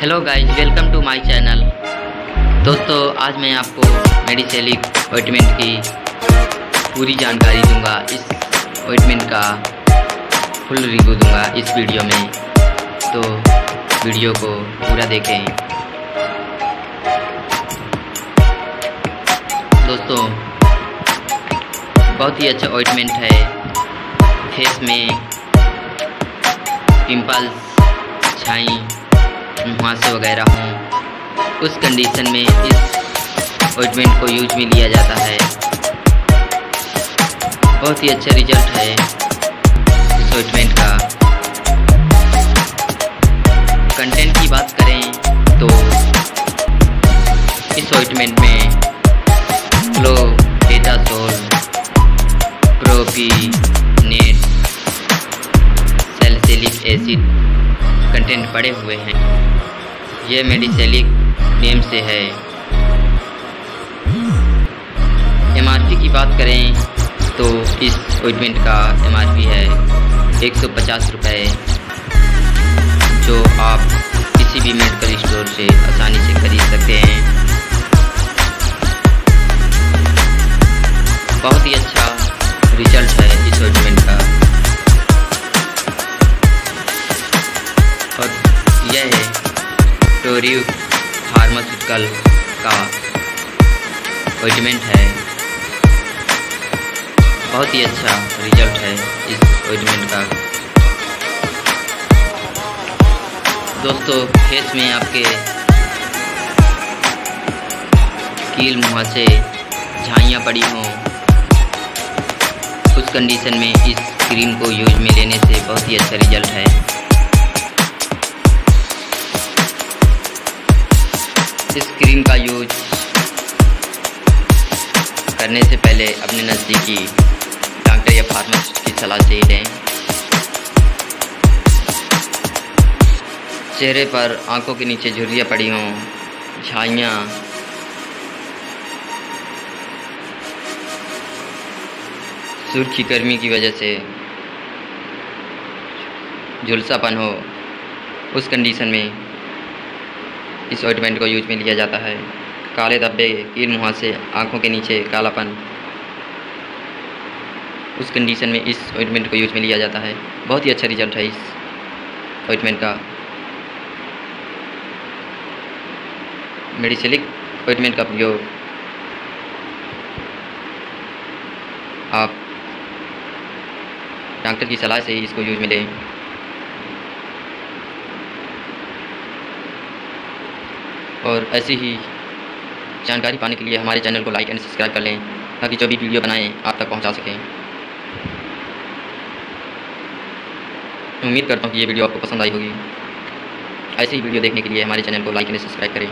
Hello guys welcome to my channel दोस्तों, आज मैं आपको मेडिसेलिक ऑइटमेंट की पूरी जानकारी दूँगा। इस ऑइटमेंट का फुल रिव्यू दूँगा इस वीडियो में। तो वीडियो को पूरा देखें। दोस्तों, बहुत ही अच्छा ऑइटमेंट है। फेस में पिंपल्स छाई। मुहासे वगैरह हों। उस कंडीशन में इस ऑइंटमेंट को यूज़ में लिया जाता है। बहुत ही अच्छा रिज़ल्ट है इस ऑइंटमेंट का। कंटेंट की बात करें तो इस ऑइंटमेंट में flow Betasol propionate salicylic acid content पड़े हुए हैं। ये मेडिसेलिक नेम से है। एमआरपी की बात करें तो इस ऑइंटमेंट का एमआरपी है एक सौ पचास रुपये जो आप किसी भी मेडिकल स्टोर से आसानी से खरीद सकते हैं। बहुत ही अच्छा रिज़ल्ट है इस ऑइंटमेंट का। टोरियो फार्मास्यूटिकल का ऑइंटमेंट है। बहुत ही अच्छा रिज़ल्ट है इस ऑइंटमेंट का। दोस्तों फेस में आपके कील मुँह से झाइयाँ पड़ी हों। उस कंडीशन में इस क्रीम को यूज़ में लेने से बहुत ही अच्छा रिज़ल्ट है। इस क्रीम का यूज़ करने से पहले अपने नज़दीकी डॉक्टर या फार्मासिस्ट की सलाह से ही लें चेहरे पर आँखों के नीचे झुर्रियाँ पड़ी हों, झाइयाँ। सूर्य गर्मी की वजह से झुलसापन हो, उस कंडीशन में इस ऑइंटमेंट को यूज़ में लिया जाता है। काले धब्बे कील मुँह से आँखों के नीचे कालापन। उस कंडीशन में इस ऑइंटमेंट को यूज़ में लिया जाता है। बहुत ही अच्छा रिज़ल्ट है इस ऑइंटमेंट का। मेडिसिलिक ऑइंटमेंट का उपयोग आप डॉक्टर की सलाह से ही इसको यूज़ में लें। और ऐसी ही जानकारी पाने के लिए हमारे चैनल को लाइक एंड सब्सक्राइब कर लें, ताकि जो भी वीडियो बनाएँ, आप तक पहुँचा सकें। उम्मीद करता हूँ कि ये वीडियो आपको पसंद आई होगी। ऐसी ही वीडियो देखने के लिए हमारे चैनल को लाइक एंड सब्सक्राइब करें।